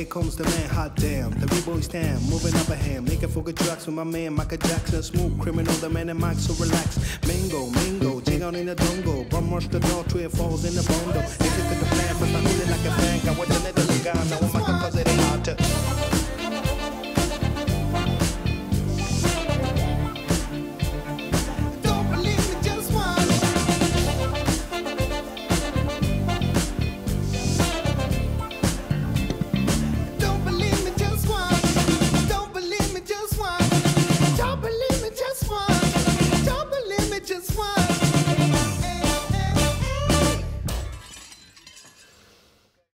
Here comes the man, hot damn. The B-boy stand, moving up a hand. Making for good tracks with my man, Michael Jackson. Smooth criminal, the man and Mike, so relax. Mingo, mingo, jig on in the dongo. Bum rush the door, tree falls in the bondo.